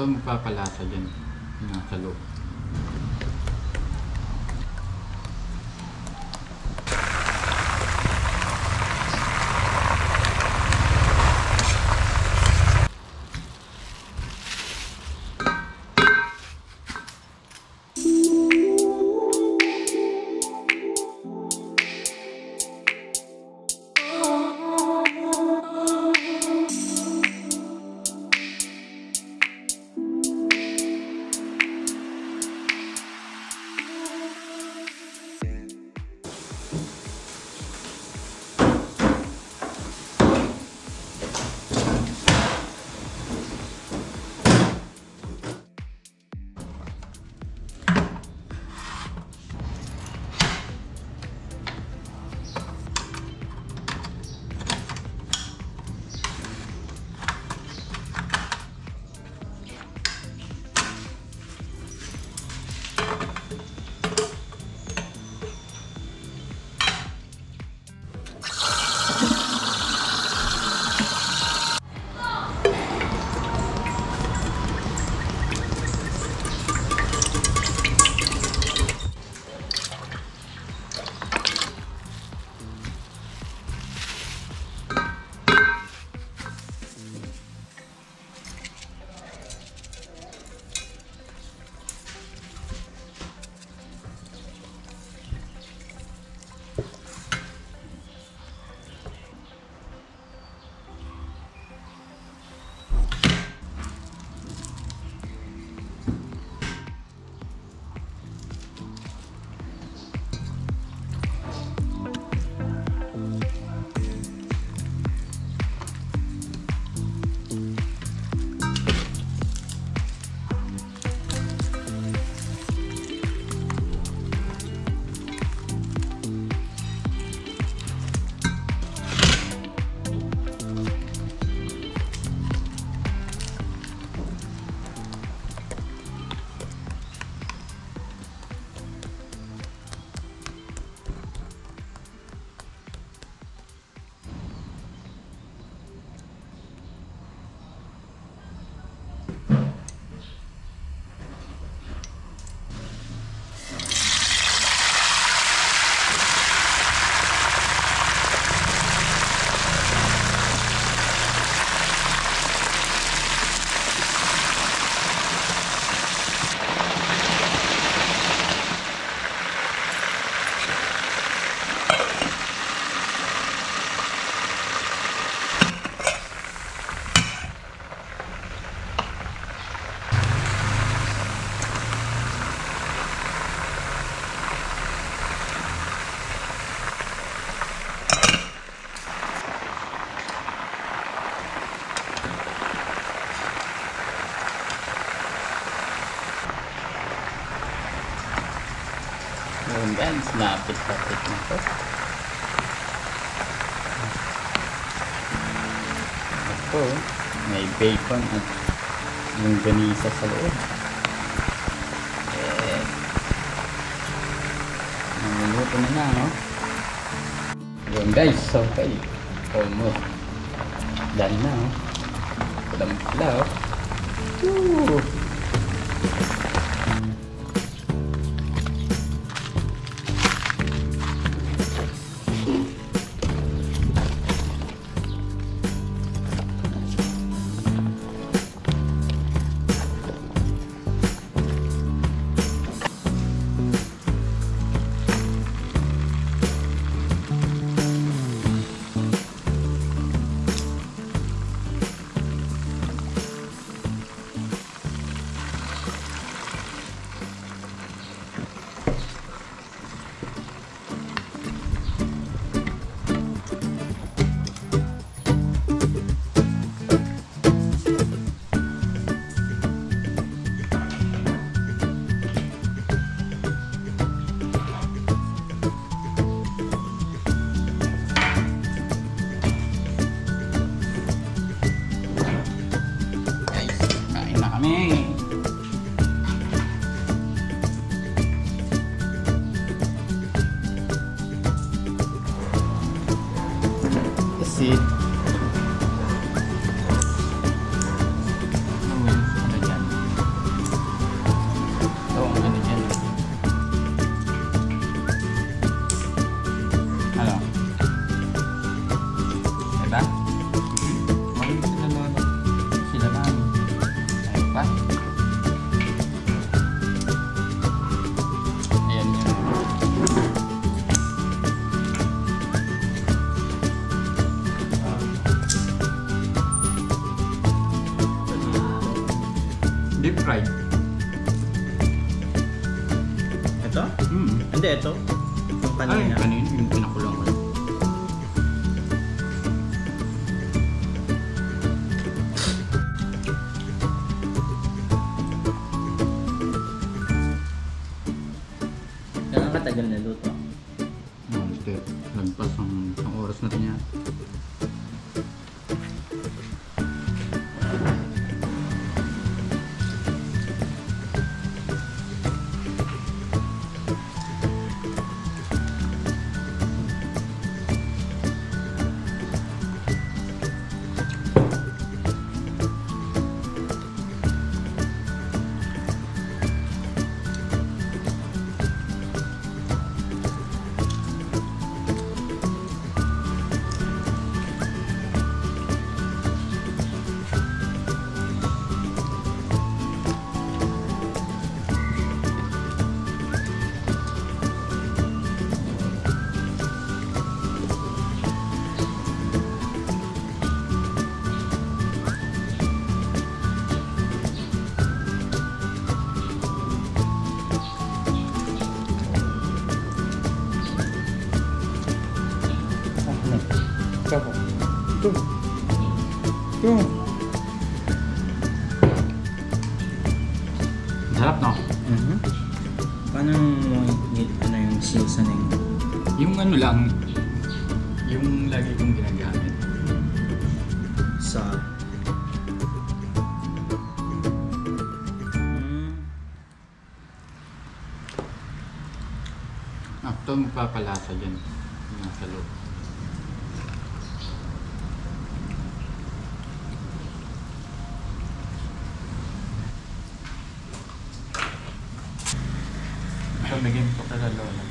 Ito magpapalasa dyan. Yung loob. Yun guys, napit-lapit na to. Ito, may bacon at yung ganisa sa loob. Eh, namuluto na na, no? Yun guys, okay. Almost. Done na, no? Pulang pula, oh. Woo! Kain na fried. Ito? Mm. Hindi, ito. Yung Ay, kanina. kanina yung pinakulang ko. Katagal na luto. Hindi. Lagpas ang isang oras na rin yan. Kapo. Ito. Ito. Sarap no? Mhm. Paano mo ano yung seasoning? Yung ano lang, yung lagi kong ginagamit. Sa... Mm. Ito magpapalasa yan. Nasa loob. Ko pala lola.